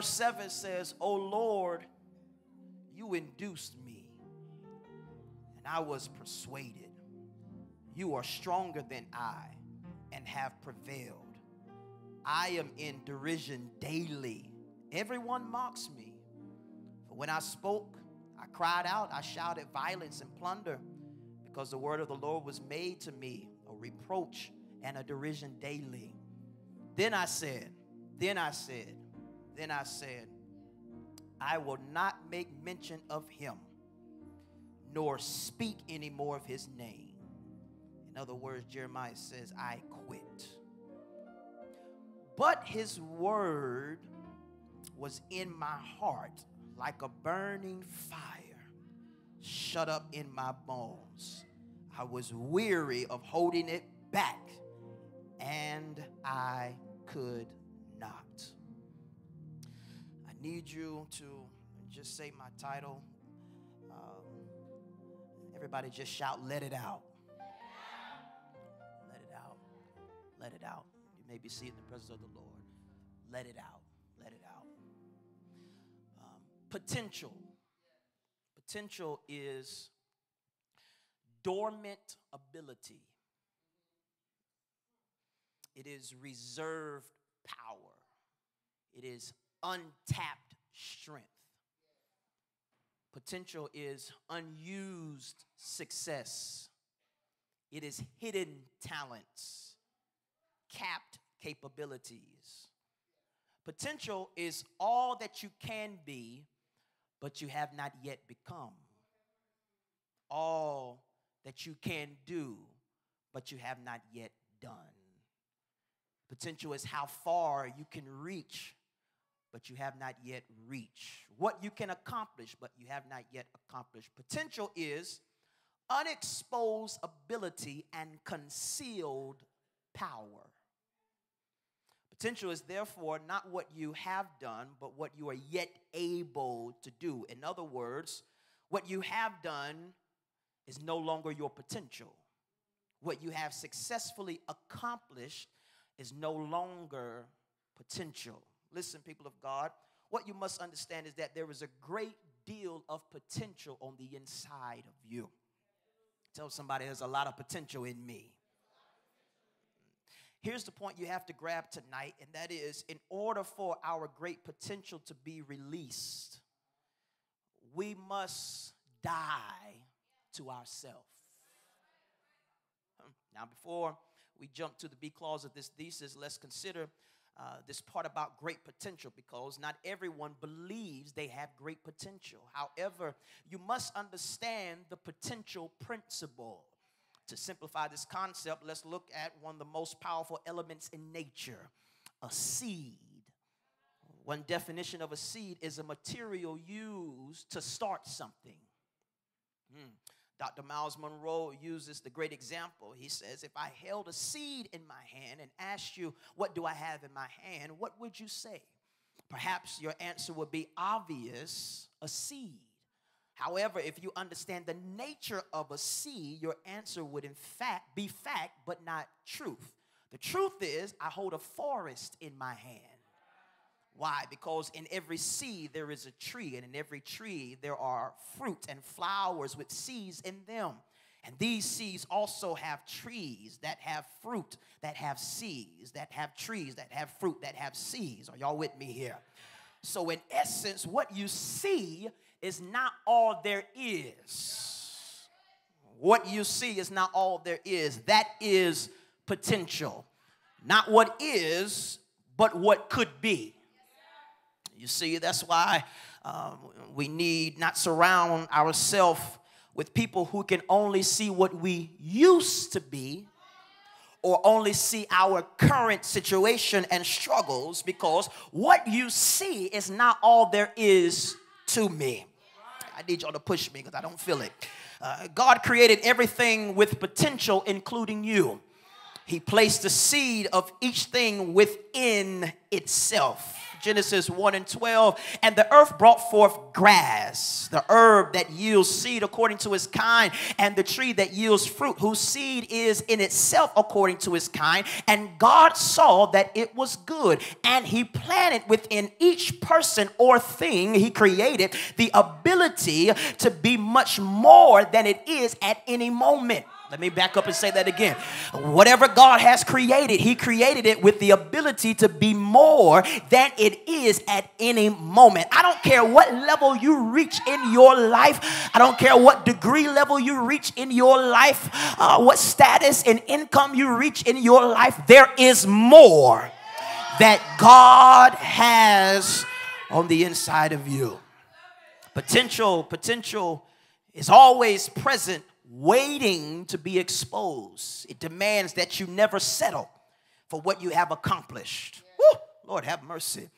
verse 7 says, O Lord, you induced me, and I was persuaded. You are stronger than I and have prevailed. I am in derision daily. Everyone mocks me. For when I spoke, I cried out, I shouted violence and plunder, because the word of the Lord was made to me a reproach and a derision daily. Then I said, then I said, then I said, I will not make mention of him, nor speak any more of his name. In other words, Jeremiah says, I quit. But his word was in my heart like a burning fire shut up in my bones. I was weary of holding it back, and I could need you to just say my title. Um, everybody just shout, let it out. Let it out. Let it out. You may be seeing the presence of the Lord. Let it out. Let it out. Um, potential. Potential is dormant ability. It is reserved power. It is untapped strength. Potential is unused success. It is hidden talents, capped capabilities. Potential is all that you can be, but you have not yet become. All that you can do, but you have not yet done. Potential is how far you can reach, but you have not yet reached. What you can accomplish, but you have not yet accomplished. Potential is unexposed ability and concealed power. Potential is therefore not what you have done, but what you are yet able to do. In other words, what you have done is no longer your potential. What you have successfully accomplished is no longer potential. Listen, people of God, what you must understand is that there is a great deal of potential on the inside of you. Tell somebody there's a lot of potential in me. Here's the point you have to grab tonight, and that is in order for our great potential to be released, we must die to ourselves. Now, before we jump to the B clause of this thesis, let's consider uh, this part about great potential because not everyone believes they have great potential. However, you must understand the potential principle. To simplify this concept, let's look at one of the most powerful elements in nature a seed. One definition of a seed is a material used to start something. Hmm. Dr. Myles Munroe uses the great example. He says, If I held a seed in my hand and asked you, What do I have in my hand? what would you say? Perhaps your answer would be obvious a seed. However, if you understand the nature of a seed, your answer would in fact be fact, but not truth. The truth is, I hold a forest in my hand. Why? Because in every seed there is a tree, and in every tree there are fruit and flowers with seeds in them. And these seeds also have trees that have fruit, that have seeds, that have trees, that have fruit, that have seeds. Are y'all with me here? So, in essence, what you see is not all there is. What you see is not all there is. That is potential. Not what is, but what could be. You see, that's why um, we need not surround ourselves with people who can only see what we used to be or only see our current situation and struggles because what you see is not all there is to me. I need y'all to push me because I don't feel it. Uh, God created everything with potential, including you. He placed the seed of each thing within itself. Genesis 1 and 12. And the earth brought forth grass, the herb that yields seed according to its kind, and the tree that yields fruit, whose seed is in itself according to its kind. And God saw that it was good. And he planted within each person or thing he created the ability to be much more than it is at any moment. Let me back up and say that again. Whatever God has created, He created it with the ability to be more than it is at any moment. I don't care what level you reach in your life, I don't care what degree level you reach in your life, uh, what status and income you reach in your life, there is more that God has on the inside of you. Potential, potential is always present waiting to be exposed. It demands that you never settle for what you have accomplished. Woo, Lord have mercy.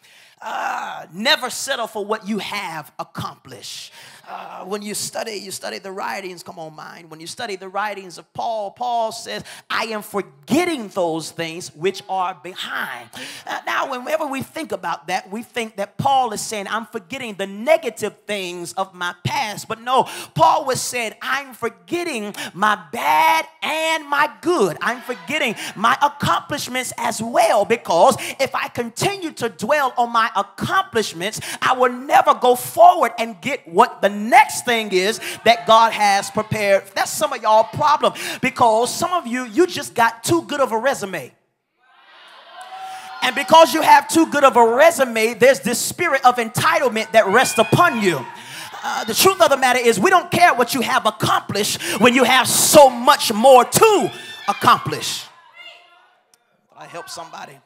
Uh, never settle for what you have accomplished. Uh, when you study, you study the writings, come on, mind. When you study the writings of Paul, Paul says, I am forgetting those things which are behind. Uh, now, whenever we think about that, we think that Paul is saying, I'm forgetting the negative things of my past. But no, Paul was saying, I'm forgetting my bad and my good. I'm forgetting my accomplishments as well because if I continue to dwell on my accomplishments, I will never go forward and get what the next thing is that God has prepared. That's some of y'all problem because some of you, you just got too good of a resume. And because you have too good of a resume, there's this spirit of entitlement that rests upon you. Uh, the truth of the matter is, we don't care what you have accomplished when you have so much more to accomplish. I help somebody.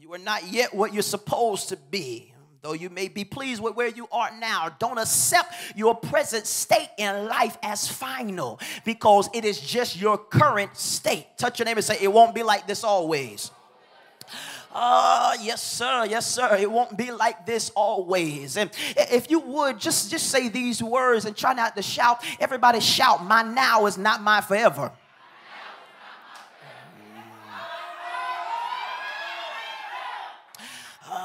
You are not yet what you're supposed to be. Though you may be pleased with where you are now, don't accept your present state in life as final because it is just your current state. Touch your neighbor and say, It won't be like this always. Uh, yes, sir. Yes, sir. It won't be like this always. And if you would just just say these words and try not to shout. Everybody shout, "My now is not my forever."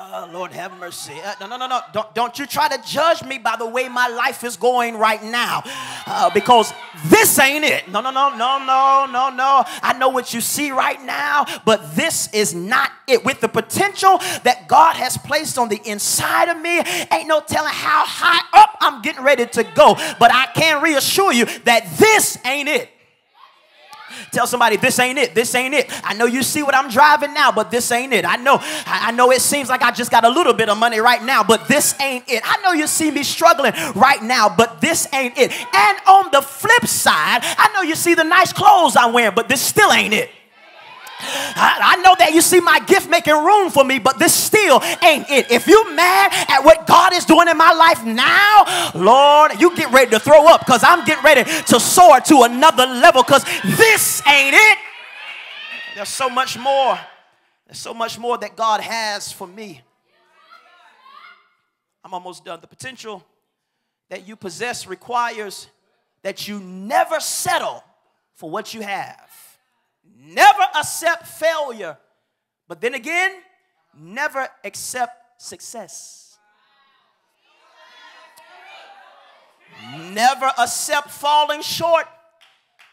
Oh, Lord have mercy. Uh, no, no, no, no. Don't, don't you try to judge me by the way my life is going right now. Uh, because this ain't it. No, no, no, no, no, no, no. I know what you see right now, but this is not it. With the potential that God has placed on the inside of me, ain't no telling how high up I'm getting ready to go. But I can reassure you that this ain't it. Tell somebody this ain't it. This ain't it. I know you see what I'm driving now, but this ain't it. I know, I know it seems like I just got a little bit of money right now, but this ain't it. I know you see me struggling right now, but this ain't it. And on the flip side, I know you see the nice clothes I'm wearing, but this still ain't it. I, know that you see my gift making room for me, but this still ain't it. If you mad at what God is doing in my life now, Lord, you get ready to throw up because I'm getting ready to soar to another level because this ain't it. There's so much more. There's so much more that God has for me. I'm almost done. The potential that you possess requires that you never settle for what you have. Never accept failure. But then again, never accept success. Never accept falling short,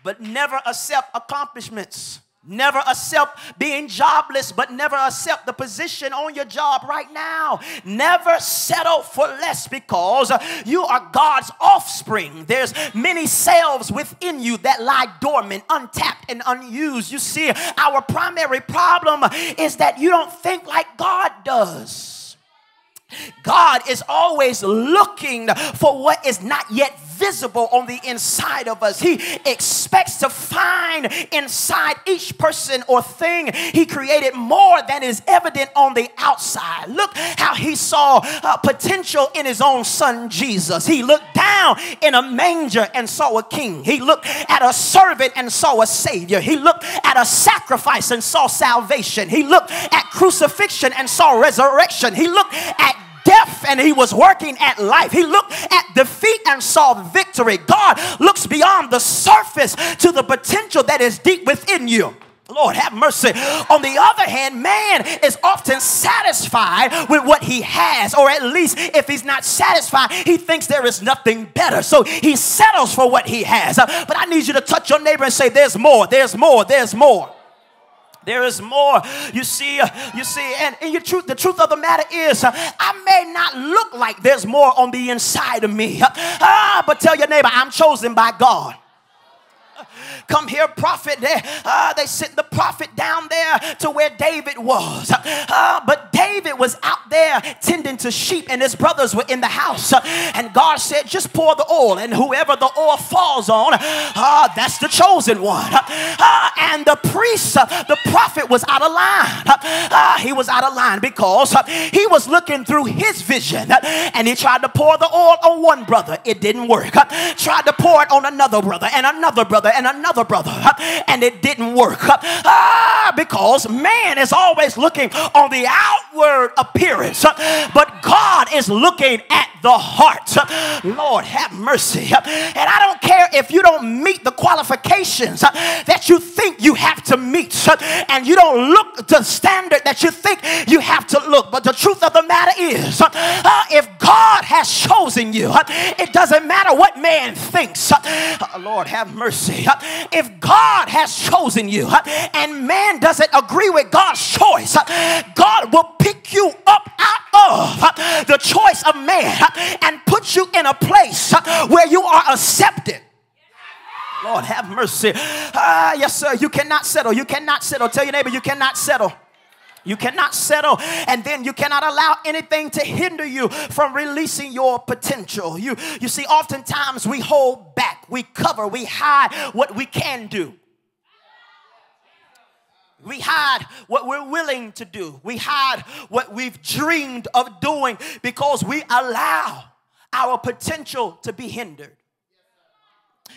but never accept accomplishments. Never accept being jobless, but never accept the position on your job right now. Never settle for less because you are God's offspring. There's many selves within you that lie dormant, untapped, and unused. You see, our primary problem is that you don't think like God does. God is always looking for what is not yet visible on the inside of us. He expects to find inside each person or thing he created more than is evident on the outside. Look how he saw uh, potential in his own son Jesus. He looked down in a manger and saw a king. He looked at a servant and saw a savior. He looked at a sacrifice and saw salvation. He looked at crucifixion and saw resurrection. He looked at death and he was working at life. He looked at defeat and saw victory. God looks beyond the surface to the potential that is deep within you. Lord, have mercy. On the other hand, man is often satisfied with what he has, or at least if he's not satisfied, he thinks there is nothing better. So he settles for what he has. But I need you to touch your neighbor and say, There's more, there's more, there's more. There is more. You see, uh, you see, and, and truth, the truth of the matter is, uh, I may not look like there's more on the inside of me. Uh, but tell your neighbor, I'm chosen by God. Come here, prophet. Uh, they sent the prophet down there to where David was. Uh, but David was out there tending to sheep, and his brothers were in the house. And God said, Just pour the oil, and whoever the oil falls on, uh, that's the chosen one. And the priest, the prophet, was out of line. He was out of line because he was looking through his vision and he tried to pour the oil on one brother. It didn't work. Tried to pour it on another brother and another brother and another brother, and it didn't work. Ah, because man is always looking on the outward appearance, but God is looking at the heart. Lord, have mercy. And I don't care if you don't meet the qualifications that you think you have to meet, and you don't look the standard that you think you have to look. But the truth of the matter is, if God has chosen you, it doesn't matter what man thinks. Uh, Lord, have mercy. Uh, if God has chosen you uh, and man doesn't agree with God's choice, uh, God will pick you up out of the choice of man and put you in a place where you are accepted. Lord, have mercy. Ah, yes, sir. You cannot settle. You cannot settle. Tell your neighbor, you cannot settle. You cannot settle, and then you cannot allow anything to hinder you from releasing your potential. You, you see, oftentimes we hold back, we cover, we hide what we can do. We hide what we're willing to do. We hide what we've dreamed of doing because we allow our potential to be hindered.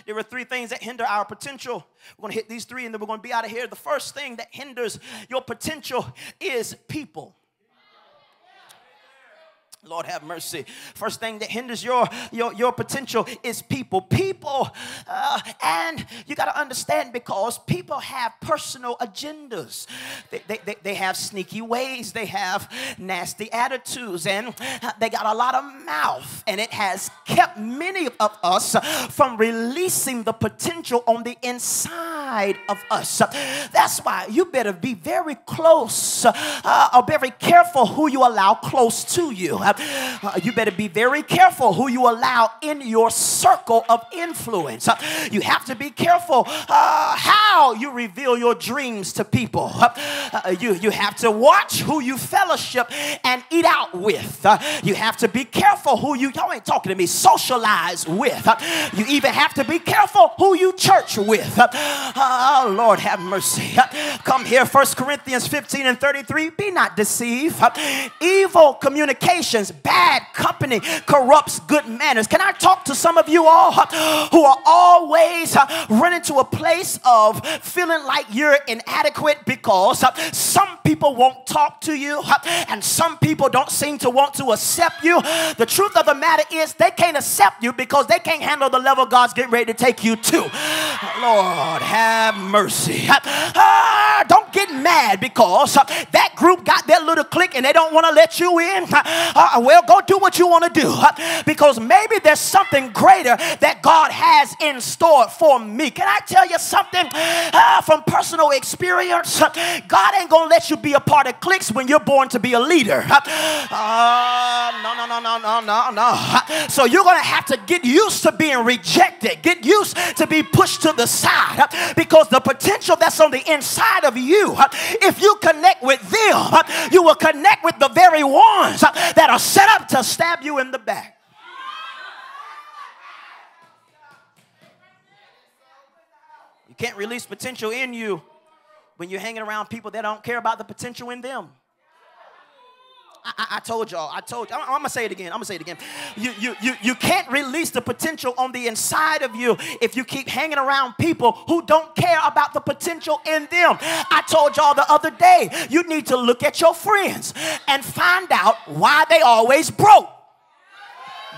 There are three things that hinder our potential. We're going to hit these three and then we're going to be out of here. The first thing that hinders your potential is people. Lord have mercy. First thing that hinders your your, your potential is people. People, uh, and you got to understand because people have personal agendas. They, they, they, they, have sneaky ways. They have nasty attitudes, and they got a lot of mouth. And it has kept many of us from releasing the potential on the inside of us. That's why you better be very close uh, or very careful who you allow close to you. Uh, you better be very careful who you allow in your circle of influence. Uh, you have to be careful uh, how you reveal your dreams to people. Uh, uh, you, you have to watch who you fellowship and eat out with. You have to be careful who you, y'all ain't talking to me, socialize with. you even have to be careful who you church with. Oh, Lord, have mercy. come here, First Corinthians 15 and 33. Be not deceived. evil communications, bad company corrupts good manners. Can I talk to some of you all who are always running to a place of feeling like you're inadequate because some people won't talk to you and some people don't seem to want to accept you? The truth of the matter is they can't accept you because they can't handle the level God's getting ready to take you to. Lord, have mercy. Ah, don't get mad because that group got their little clique and they don't want to let you in. Uh, well, go do what you want to do because maybe there's something greater that God has in store for me. Can I tell you something uh, from personal experience? God ain't going to let you be a part of cliques when you're born to be a leader. Uh, no, no, no, no, no, no, no. So you're going to have to get used to being rejected, get used to be pushed to the side because the potential that's on the inside of you, if you connect with them, you will connect with the very ones that are set up to stab you in the back. You can't release potential in you when you're hanging around people that don't care about the potential in them. I, I, told y'all, I told I'm, I'm, gonna say it again. I'm gonna say it again. You, you, you, you can't release the potential on the inside of you if you keep hanging around people who don't care about the potential in them. I told y'all the other day, you need to look at your friends and find out why they always broke.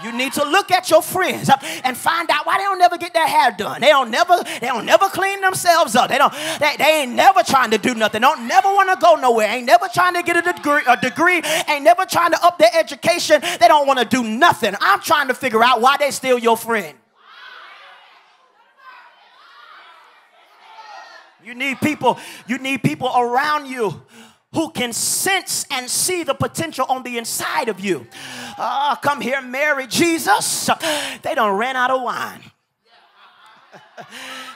You need to look at your friends and find out why they don't never get their hair done. They don't never, they don't never clean themselves up. They don't, they, they ain't never trying to do nothing. Don't never want to go nowhere. Ain't never trying to get a degree, a degree. Ain't never trying to up their education. They don't want to do nothing. I'm trying to figure out why they still your friend. You need people, you need people around you who can sense and see the potential on the inside of you. Ah, come here, Mary, Jesus. They don't ran out of wine.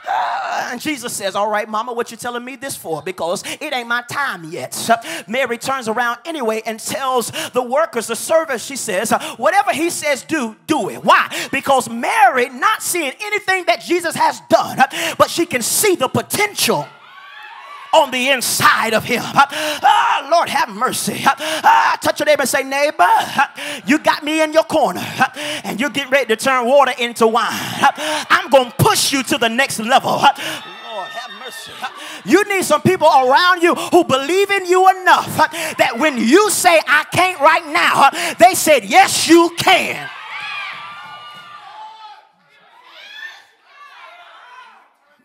Uh, and Jesus says, All right, mama, what you telling me this for? Because it ain't my time yet. Mary turns around anyway and tells the workers, the servants, she says, Whatever he says, do, do it. Why? Because Mary, not seeing anything that Jesus has done, but she can see the potential on the inside of him. Oh, Lord, have mercy. Uh, touch your neighbor and say, Neighbor, you got me in your corner and you're getting ready to turn water into wine. I'm going to push you to the next level. Lord, have mercy. You need some people around you who believe in you enough that when you say, I can't right now, they said, Yes, you can.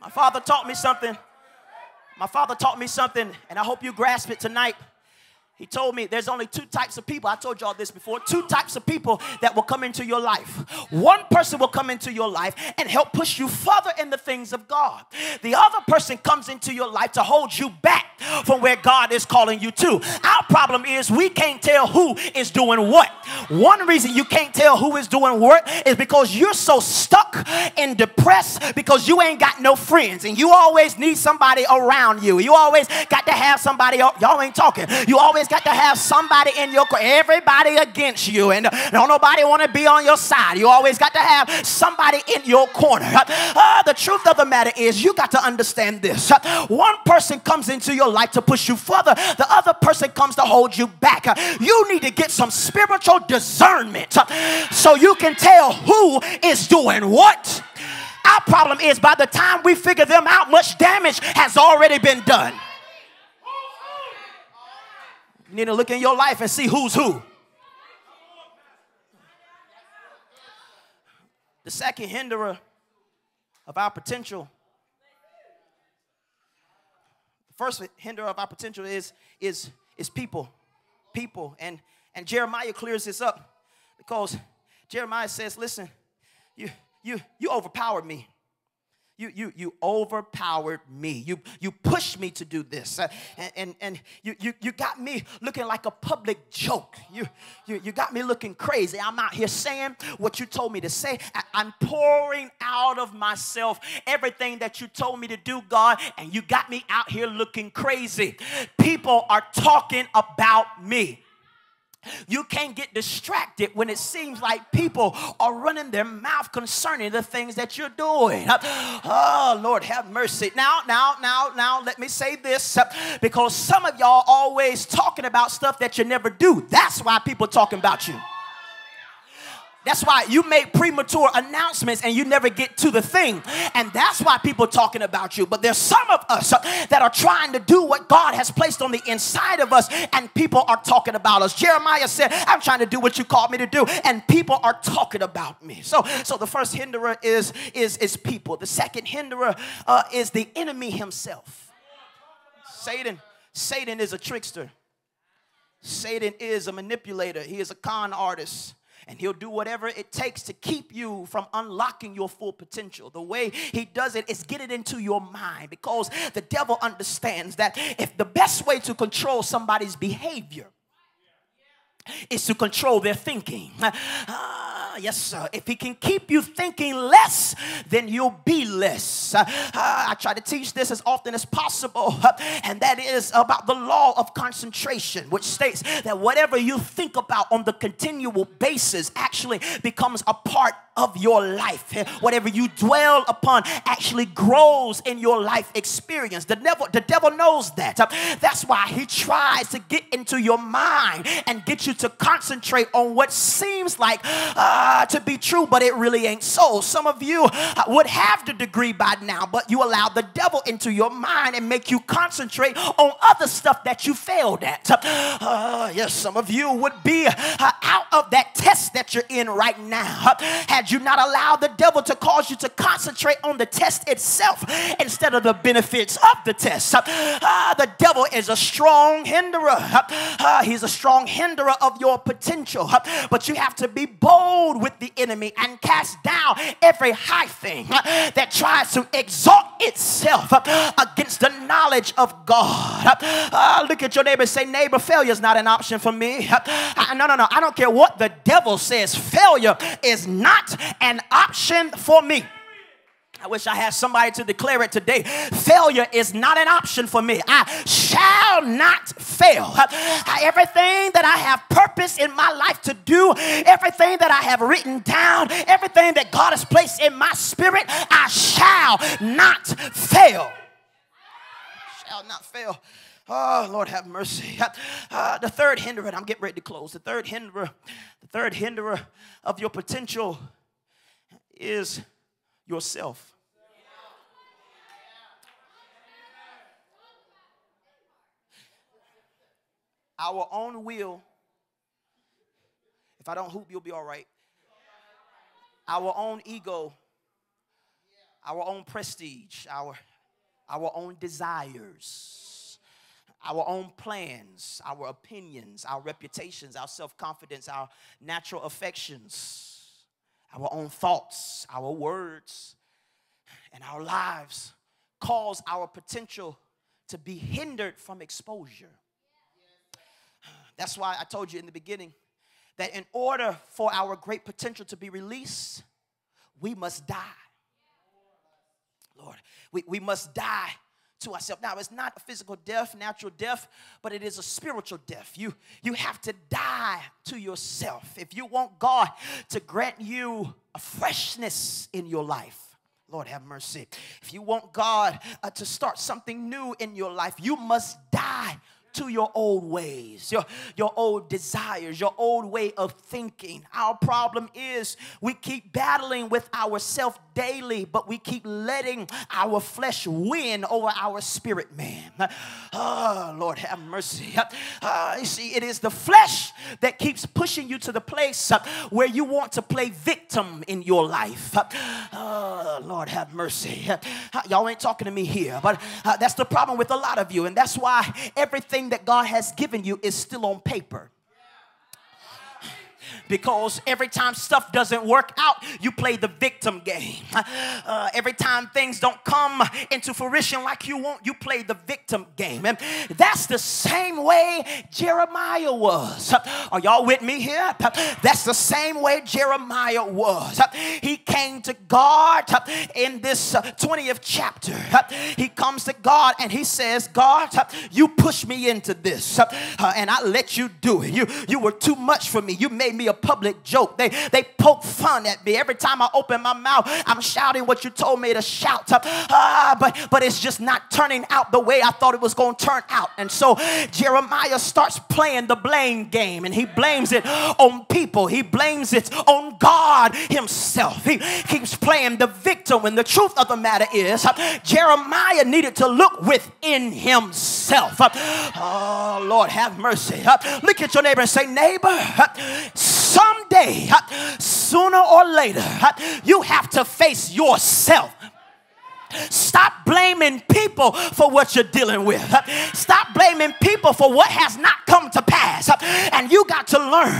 My father taught me something my father taught me something, and I hope you grasp it tonight. He told me there's only two types of people. I told y'all this before. Two types of people that will come into your life. One person will come into your life and help push you further in the things of God. The other person comes into your life to hold you back from where God is calling you to. Our problem is we can't tell who is doing what. One reason you can't tell who is doing what is because you're so stuck and depressed because you ain't got no friends and you always need somebody around you. You always got to have somebody, y'all ain't talking. You always got to have somebody in your corner. everybody against you, and don't nobody want to be on your side. You always got to have somebody in your corner. Uh, the truth of the matter is, you got to understand this. One person comes into your life to push you further, the other person comes to hold you back. You need to get some spiritual discernment so you can tell who is doing what. Our problem is by the time we figure them out, much damage has already been done. You need to look in your life and see who's who. The second hinderer of our potential, the first hinderer of our potential is, is, is people. People. And, and Jeremiah clears this up because Jeremiah says, listen, you, you, you overpowered me you, you, you overpowered me. You, you pushed me to do this. Uh, and and, and you, you, you got me looking like a public joke. You, you, you got me looking crazy. I'm out here saying what you told me to say. I, I'm pouring out of myself everything that you told me to do, God, and you got me out here looking crazy. People are talking about me. You can't get distracted when it seems like people are running their mouth concerning the things that you're doing. Oh, Lord, have mercy. Now, now, now, now, let me say this because some of y'all always talking about stuff that you never do. That's why people talking about you. That's why you make premature announcements and you never get to the thing. And that's why people talking about you. But there's some of us that are trying to do what God has placed on the inside of us and people are talking about us. Jeremiah said, I'm trying to do what you called me to do and people are talking about me. So so the first hinderer is is is people. The second hinderer uh, is the enemy himself. Satan Satan is a trickster. Satan is a manipulator. He is a con artist and he'll do whatever it takes to keep you from unlocking your full potential. The way he does it is get it into your mind because the devil understands that if the best way to control somebody's behavior is to control their thinking. Uh, yes, sir. If he can keep you thinking less, then you'll be less. Uh, I try to teach this as often as possible, uh, and that is about the law of concentration, which states that whatever you think about on the continual basis actually becomes a part of your life. Whatever you dwell upon actually grows in your life experience. The devil, the devil knows that. That's why he tries to get into your mind and get you to concentrate on what seems like uh, to be true, but it really ain't so. Some of you uh, would have the degree by now, but you allow the devil into your mind and make you concentrate on other stuff that you failed at. Uh, yes, some of you would be uh, out of that test that you're in right now had you not allow the devil to cause you to concentrate on the test itself instead of the benefits of the test. Uh, the devil is a strong hinderer. Uh, he's a strong hinderer of your potential. But you have to be bold with the enemy and cast down every high thing that tries to exalt itself against the knowledge of God. Uh, look at your neighbor say, Neighbor, failure is not an option for me. Uh, no, no, no. I don't care what the devil says, failure is not an option for me. I wish I had somebody to declare it today. Failure is not an option for me. I shall not fail. Everything that I have purpose in my life to do, everything that I have written down, everything that God has placed in my spirit, I shall not fail. Shall not fail. Oh, Lord, have mercy. Uh, the third hinderer, I'm getting ready to close. The third hinderer, the third hinderer of your potential is yourself. Our own will. If I don't hoop, you'll be all right. Our own ego, our own prestige, our, our own desires, our own plans, our opinions, our reputations, our self confidence, our natural affections our own thoughts, our words, and our lives cause our potential to be hindered from exposure. That's why I told you in the beginning that in order for our great potential to be released, we must die. Lord, we, we must die to ourselves. Now, it's not a physical death, natural death, but it is a spiritual death. You, you have to die to yourself. If you want God to grant you a freshness in your life, Lord have mercy. If you want God uh, to start something new in your life, you must die to your old ways, your, your old desires, your old way of thinking. Our problem is we keep battling with ourselves daily, but we keep letting our flesh win over our spirit man. Oh, Lord, have mercy. Uh, you see, it is the flesh that keeps pushing you to the place uh, where you want to play victim in your life. Uh, Lord, have mercy. Y'all ain't talking to me here, but uh, that's the problem with a lot of you, and that's why everything everything that God has given you is still on paper because every time stuff doesn't work out, you play the victim game. Uh, every time things don't come into fruition like you want, you play the victim game. And that's the same way Jeremiah was. Are y'all with me here? That's the same way Jeremiah was. He came to God in this 20th chapter. He comes to God and he says, God, you push me into this and I let you do it. You, you were too much for me. You made me a public joke. They, they poke fun at me. Every time I open my mouth, I'm shouting what you told me to shout. Uh, ah, but, but it's just not turning out the way I thought it was going to turn out. And so Jeremiah starts playing the blame game and he blames it on people. He blames it on God himself. He keeps playing the victim And the truth of the matter is uh, Jeremiah needed to look within himself. Uh, oh, Lord, have mercy. Look at your neighbor and say, neighbor, someday, sooner or later, you have to face yourself. Stop blaming people for what you're dealing with. Stop blaming people for what has not come to pass. And you got to learn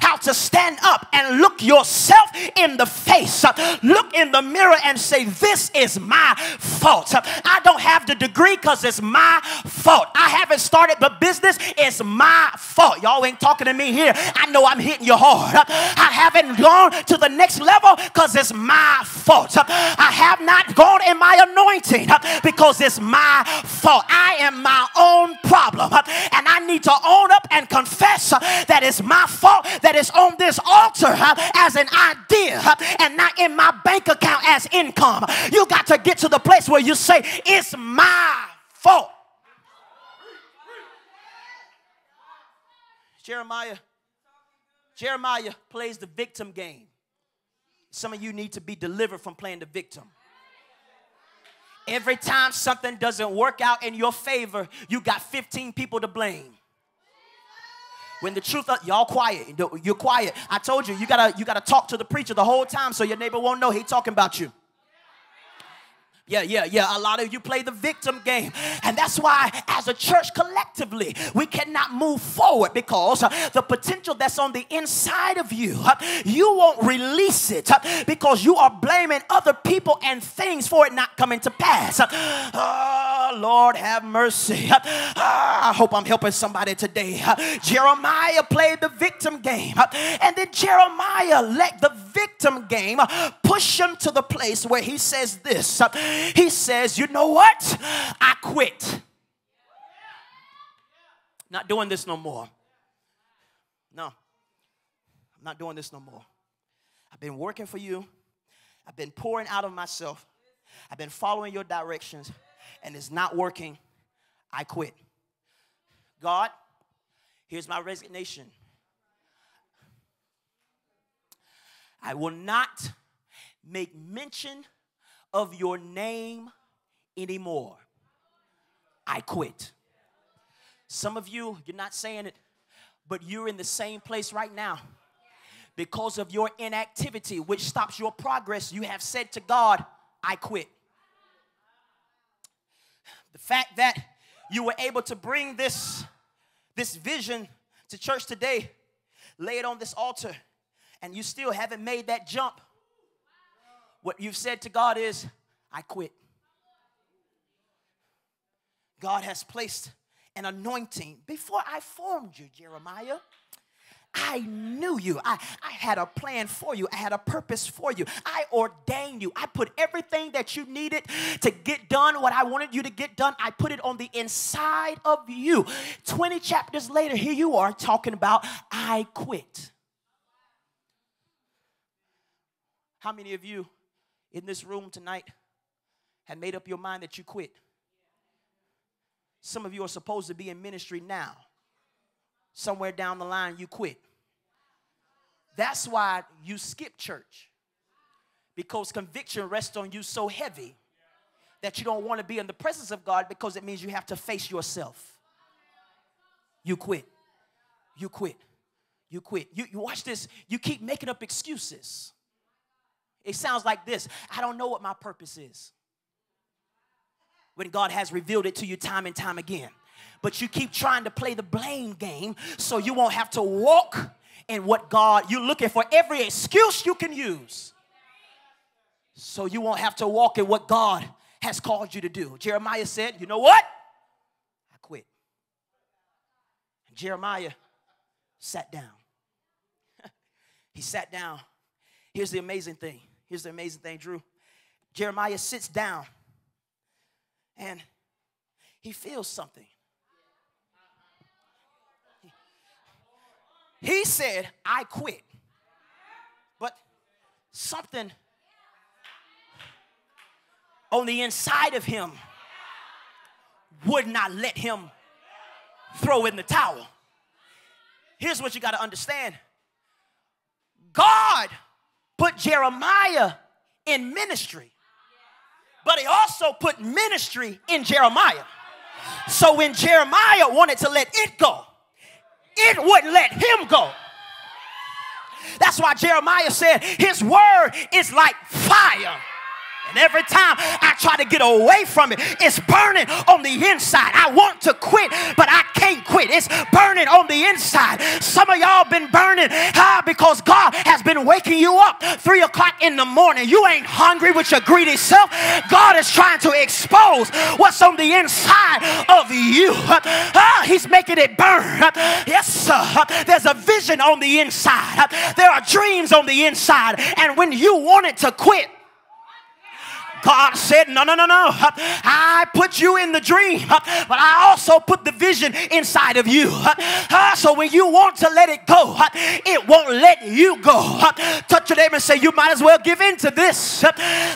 how to stand up and look yourself in the face. Look in the mirror and say, This is my fault. I don't have the degree because it's my fault. I haven't started the business, it's my fault. Y'all ain't talking to me here. I know I'm hitting you hard. I haven't gone to the next level because it's my fault. I have not gone in my anointing because it's my fault. I am my own problem. And I need to own up and confess that it's my fault that is on this altar as an idea and not in my bank account as income. You got to get to the place where you say, It's my fault. Jeremiah, Jeremiah plays the victim game. Some of you need to be delivered from playing the victim. Every time something doesn't work out in your favor, you got 15 people to blame. When the truth, uh, y'all quiet, you're quiet. I told you, you gotta, you gotta talk to the preacher the whole time so your neighbor won't know he talking about you. Yeah, yeah, yeah. A lot of you play the victim game. And that's why, as a church collectively, we cannot move forward because uh, the potential that's on the inside of you, uh, you won't release it uh, because you are blaming other people and things for it not coming to pass. Uh, oh, Lord, have mercy. Uh, ah, I hope I'm helping somebody today. Uh, Jeremiah played the victim game. And then Jeremiah let the victim game push him to the place where he says this. He says, You know what? I quit. Not doing this no more. No, I'm not doing this no more. I've been working for you, I've been pouring out of myself, I've been following your directions, and it's not working. I quit. God, here's my resignation. I will not make mention of your name anymore. I quit. Some of you, you're not saying it, but you're in the same place right now. Because of your inactivity, which stops your progress, you have said to God, I quit. The fact that you were able to bring this, this vision to church today, lay it on this altar, and you still haven't made that jump what you've said to God is, I quit. God has placed an anointing before I formed you, Jeremiah. I knew you. I, I had a plan for you. I had a purpose for you. I ordained you. I put everything that you needed to get done, what I wanted you to get done, I put it on the inside of you. 20 chapters later, here you are talking about, I quit. How many of you in this room tonight had made up your mind that you quit. Some of you are supposed to be in ministry now. Somewhere down the line, you quit. That's why you skip church. Because conviction rests on you so heavy that you don't want to be in the presence of God because it means you have to face yourself. You quit. You quit. You quit. You, you watch this. You keep making up excuses. It sounds like this I don't know what my purpose is. When God has revealed it to you time and time again. But you keep trying to play the blame game so you won't have to walk in what God, you're looking for every excuse you can use. So you won't have to walk in what God has called you to do. Jeremiah said, You know what? I quit. Jeremiah sat down. he sat down. Here's the amazing thing Here's the amazing thing, Drew. Jeremiah sits down and he feels something. He said, I quit. But something on the inside of him would not let him throw in the towel. Here's what you got to understand God put Jeremiah in ministry, but he also put ministry in Jeremiah. So when Jeremiah wanted to let it go, it wouldn't let him go. That's why Jeremiah said his word is like fire. And every time I try to get away from it, it's burning on the inside. I want to quit, but I can't quit. It's burning on the inside. Some of y'all been burning ah, because God has been waking you up three o'clock in the morning. You ain't hungry with your greedy self. God is trying to expose what's on the inside of you. Ah, he's making it burn. Yes, sir. There's a vision on the inside. There are dreams on the inside. And when you want it to quit, God said, No, no, no, no. I put you in the dream, but I also put the vision inside of you. So when you want to let it go, it won't let you go. Touch your neighbor and say, You might as well give in to this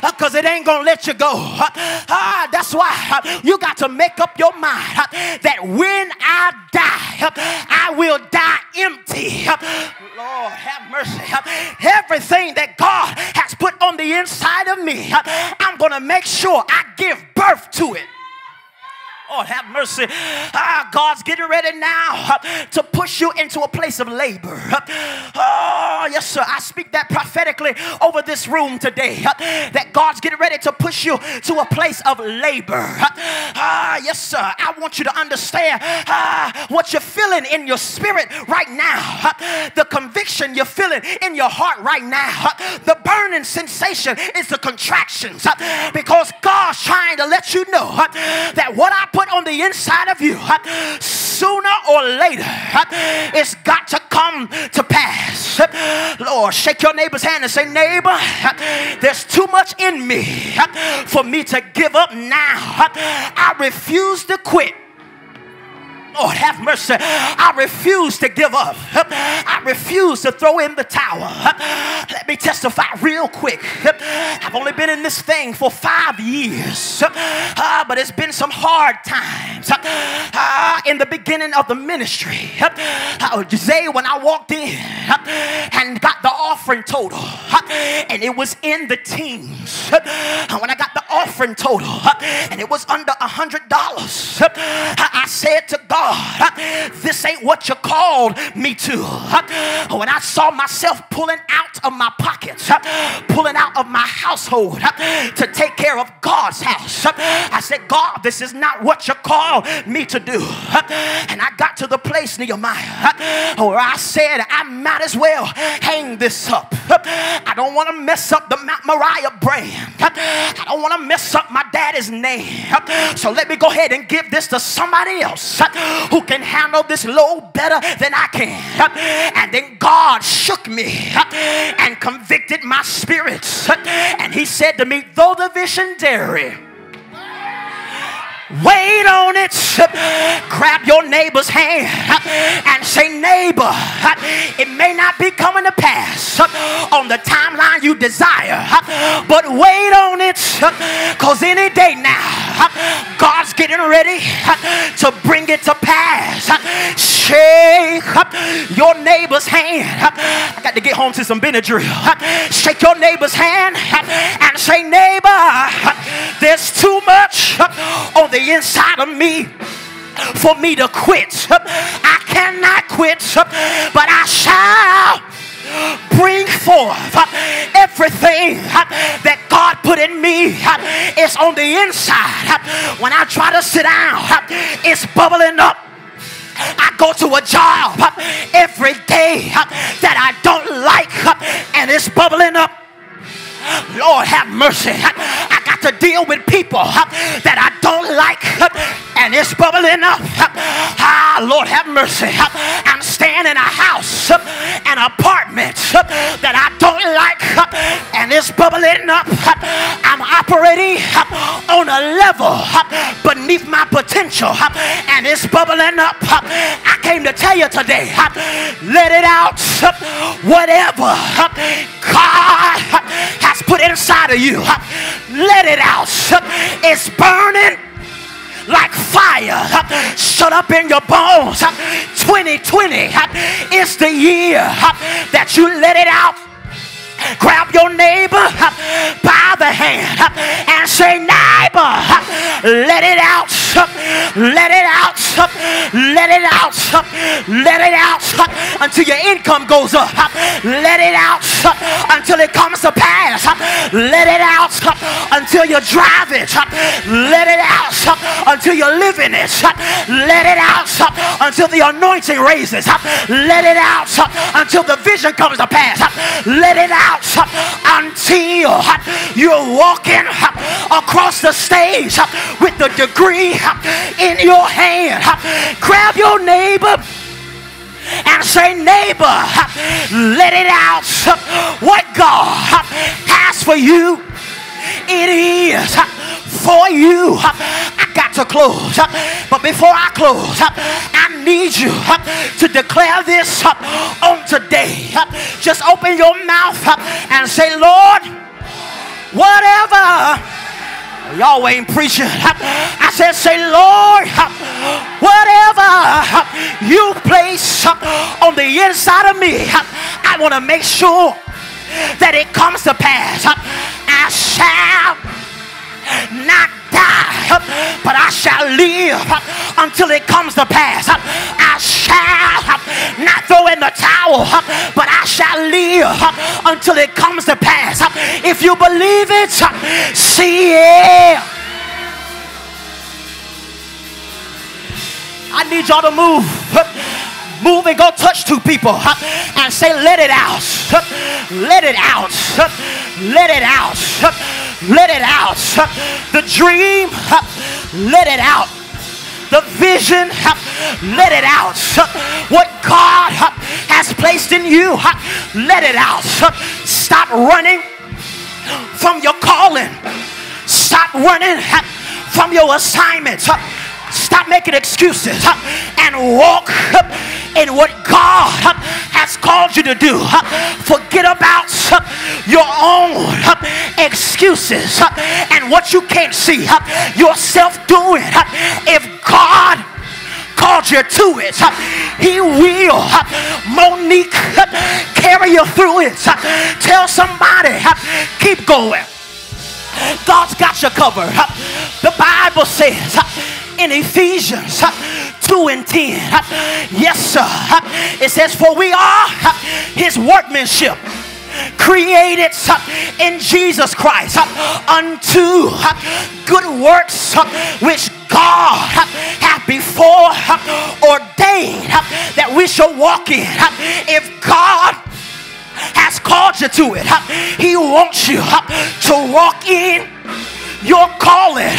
because it ain't going to let you go. That's why you got to make up your mind that when I die, I will die empty. Lord, have mercy. Everything that God has put on the inside of me, I'm I'm going to make sure I give birth to it. Oh, have mercy. Ah, God's getting ready now uh, to push you into a place of labor. Uh, oh, yes, sir. I speak that prophetically over this room today. Uh, that God's getting ready to push you to a place of labor. Ah, yes, sir. I want you to understand ah, what you're feeling in your spirit right now. The conviction you're feeling in your heart right now. The burning sensation is the contractions. Because God's trying to let you know that what I put on the inside of you, sooner or later, it's got to come to pass. Lord, shake your neighbor's hand and say, Neighbor, there's too much in me for me to give up now. I refuse to quit. Lord, have mercy. I refuse to give up. I refuse to throw in the towel. Let me testify real quick. I've only been in this thing for five years, uh, but it's been some hard times. Uh, in the beginning of the ministry, uh, when I walked in and got the offering total, and it was in the teens. and When I got the offering total, and it was under a hundred dollars, I said to God, God, this ain't what you called me to. When I saw myself pulling out of my pockets, pulling out of my household to take care of God's house, I said, God, this is not what you called me to do. And I got to the place, Nehemiah, where I said, I might as well hang this up. I don't want to mess up the Mount Moriah brand. I don't want to mess up my daddy's name. So let me go ahead and give this to somebody else who can handle this load better than I can. And then God shook me and convicted my spirits. And He said to me, Though the vision visionary Wait on it. Grab your neighbor's hand and say, Neighbor, it may not be coming to pass on the timeline you desire, but wait on it because any day now, God's getting ready to bring it to pass. Shake your neighbor's hand. I got to get home to some Benadryl. Shake your neighbor's hand and say, Neighbor, there's too much on the inside of me for me to quit. I cannot quit, but I shall bring forth everything that God put in me. It's on the inside. When I try to sit down, it's bubbling up. I go to a job every day that I don't like and it's bubbling up. Lord have mercy. To deal with people that I don't like and it's bubbling up. Ah, Lord have mercy. I'm staying in a house, an apartment that I don't like and it's bubbling up. I'm operating on a level beneath my potential and it's bubbling up. I came to tell you today, let it out. Whatever God has put inside of you, let it out. It's burning like fire shut up in your bones. 2020 is the year that you let it out Grab your neighbor by the hand and say, neighbor, let it out. Let it out. Let it out. Let it out until your income goes up. Let it out until it comes to pass. Let it out until you drive it. Let it out until you're living it. Let it out until the anointing raises. Let it out until the vision comes to pass. Let it out until you're walking across the stage with the degree in your hand. Grab your neighbor and say, neighbor, let it out. What God has for you, it is for you. I got to close. But before I close, I need you to declare this on today. Just open your mouth and say, Lord, whatever. Y'all ain't preaching. I said, say, Lord, whatever you place on the inside of me, I want to make sure that it comes to pass. I shall not die, but I shall live until it comes to pass. I shall not throw in the towel, but I shall live until it comes to pass. If you believe it, see it. I need y'all to move. Move and go touch two people and say, Let it out. Let it out. Let it out. Let it out. The dream, let it out. The vision, let it out. What God has placed in you, let it out. Stop running from your calling. Stop running from your assignments. Stop making excuses and walk in what God has called you to do. Forget about your own excuses and what you can't see yourself doing. If God called you to it, He will, Monique, carry you through it. Tell somebody, keep going. God's got you covered. The Bible says in Ephesians 2 and 10. Yes, sir. It says, For we are his workmanship created in Jesus Christ unto good works which God hath before ordained that we shall walk in. If God has called you to it, He wants you to walk in your calling.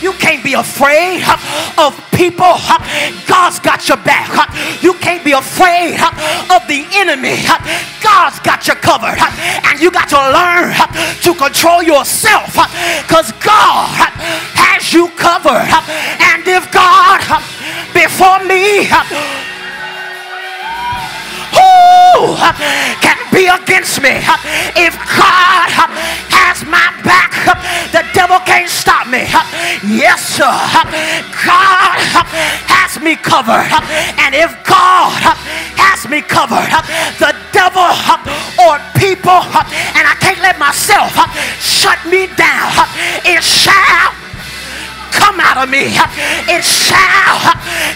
You can't be afraid of people. God's got your back. You can't be afraid of the enemy. God's got you covered. And you got to learn to control yourself because God has you covered. And if God before me, who can be against me? If God has my back, the devil can't stop me. Yes, sir. God has me covered. And if God has me covered, the devil or people, and I can't let myself shut me down, it shall come out of me. It shall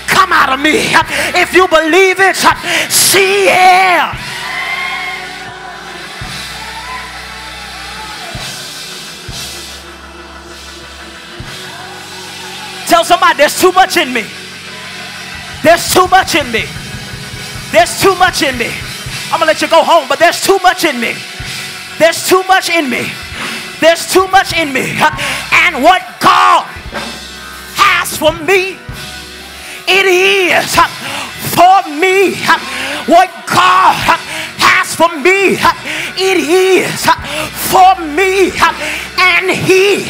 come out of me. If you believe it, see it. Tell somebody there's too much in me. There's too much in me. There's too much in me. I'm gonna let you go home, but there's too much in me. There's too much in me. There's too much in me. And what God for me, it is for me. What God has for me, it is for me. And he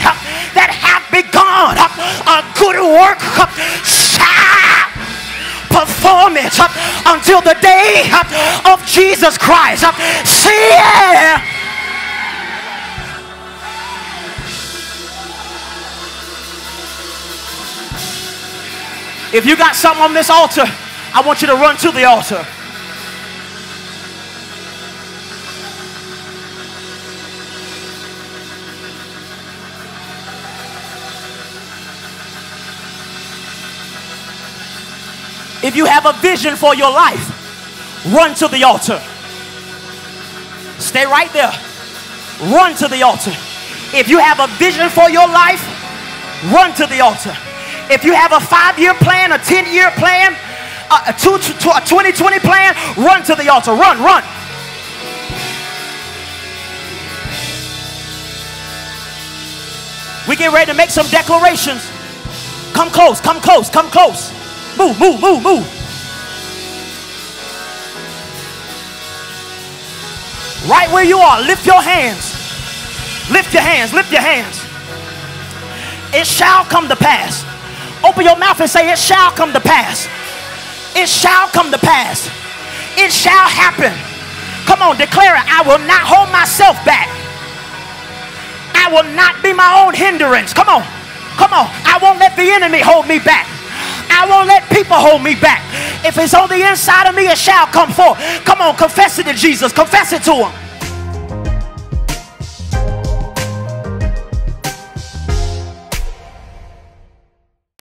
that hath begun a good work shall perform it until the day of Jesus Christ. See it. If you got something on this altar, I want you to run to the altar. If you have a vision for your life, run to the altar. Stay right there. Run to the altar. If you have a vision for your life, run to the altar. If you have a five year plan, a 10 year plan, a, two, a 2020 plan, run to the altar. Run, run. We get ready to make some declarations. Come close, come close, come close. Move, move, move, move. Right where you are, lift your hands. Lift your hands, lift your hands. It shall come to pass. Open your mouth and say, It shall come to pass. It shall come to pass. It shall happen. Come on, declare it. I will not hold myself back. I will not be my own hindrance. Come on. Come on. I won't let the enemy hold me back. I won't let people hold me back. If it's on the inside of me, it shall come forth. Come on, confess it to Jesus. Confess it to him.